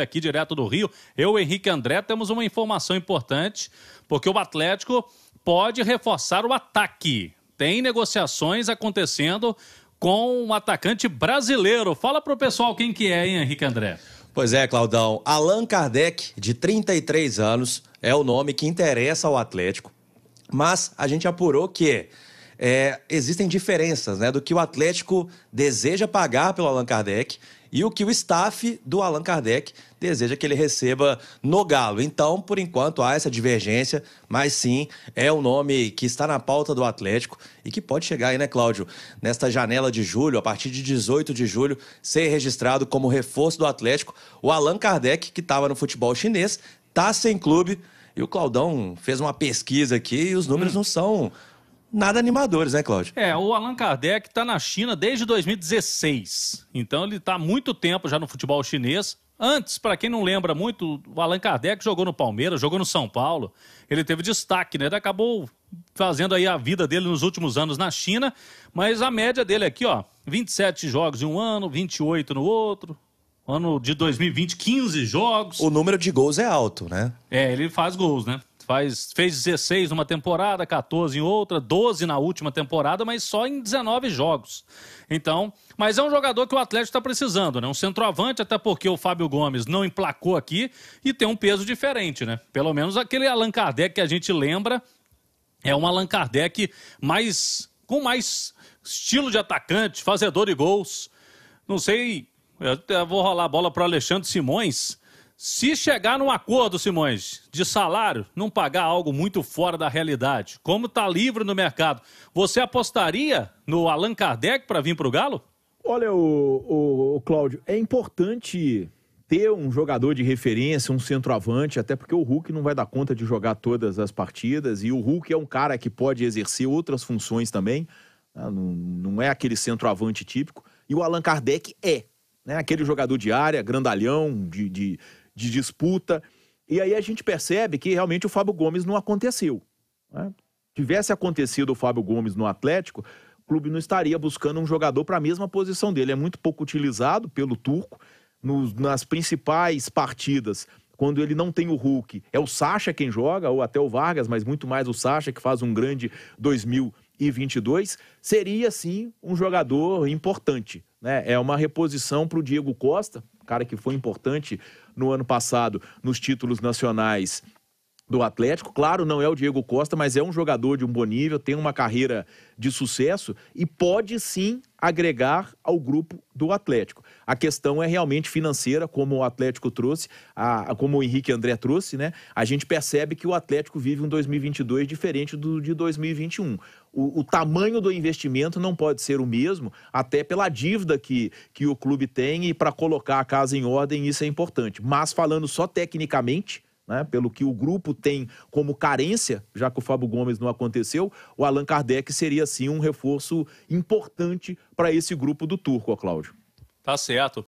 aqui direto do Rio. Eu, Henrique André, temos uma informação importante, porque o Atlético pode reforçar o ataque. Tem negociações acontecendo com um atacante brasileiro. Fala pro pessoal quem que é, hein, Henrique André? Pois é, Claudão. Allan Kardec, de 33 anos, é o nome que interessa ao Atlético. Mas a gente apurou que é, existem diferenças né, do que o Atlético deseja pagar pelo Allan Kardec e o que o staff do Allan Kardec deseja que ele receba no Galo. Então, por enquanto, há essa divergência, mas sim, é um nome que está na pauta do Atlético e que pode chegar aí, né, Cláudio, nesta janela de julho, a partir de 18 de julho, ser registrado como reforço do Atlético. O Allan Kardec, que estava no futebol chinês, está sem clube. E o Claudão fez uma pesquisa aqui e os números hum. não são nada animadores, né, Cláudio? É, o Allan Kardec está na China desde 2016. Então ele está há muito tempo já no futebol chinês. Antes, para quem não lembra muito, o Allan Kardec jogou no Palmeiras, jogou no São Paulo. Ele teve destaque, né? Ele acabou fazendo aí a vida dele nos últimos anos na China, mas a média dele aqui, ó, 27 jogos em um ano, 28 no outro. Ano de 2020, 15 jogos. O número de gols é alto, né? É, ele faz gols, né? Faz, fez 16 numa temporada, 14 em outra, 12 na última temporada, mas só em 19 jogos. Então, mas é um jogador que o Atlético está precisando, né? Um centroavante, até porque o Fábio Gomes não emplacou aqui e tem um peso diferente, né? Pelo menos aquele Allan Kardec que a gente lembra é um Allan Kardec mais com mais estilo de atacante, fazedor de gols. Não sei, eu vou rolar a bola para o Alexandre Simões se chegar num acordo, Simões, de salário, não pagar algo muito fora da realidade, como está livre no mercado, você apostaria no Allan Kardec para vir para o Galo? Olha, o, o, o Cláudio, é importante ter um jogador de referência, um centroavante, até porque o Hulk não vai dar conta de jogar todas as partidas e o Hulk é um cara que pode exercer outras funções também, né? não, não é aquele centroavante típico, e o Allan Kardec é. Né? Aquele jogador de área, grandalhão, de, de, de disputa. E aí a gente percebe que realmente o Fábio Gomes não aconteceu. Né? Tivesse acontecido o Fábio Gomes no Atlético, o clube não estaria buscando um jogador para a mesma posição dele. É muito pouco utilizado pelo turco nos, nas principais partidas. Quando ele não tem o Hulk, é o Sacha quem joga, ou até o Vargas, mas muito mais o Sacha que faz um grande 2022. Seria sim um jogador importante. Né? É uma reposição para o Diego Costa, cara que foi importante no ano passado nos títulos nacionais do Atlético. Claro, não é o Diego Costa, mas é um jogador de um bom nível, tem uma carreira de sucesso e pode sim agregar ao grupo do Atlético. A questão é realmente financeira, como o Atlético trouxe, a, como o Henrique André trouxe, né? A gente percebe que o Atlético vive um 2022 diferente do de 2021. O, o tamanho do investimento não pode ser o mesmo, até pela dívida que, que o clube tem e para colocar a casa em ordem, isso é importante. Mas falando só tecnicamente, né, pelo que o grupo tem como carência, já que o Fábio Gomes não aconteceu, o Allan Kardec seria sim um reforço importante para esse grupo do Turco, ó, Cláudio. Tá certo.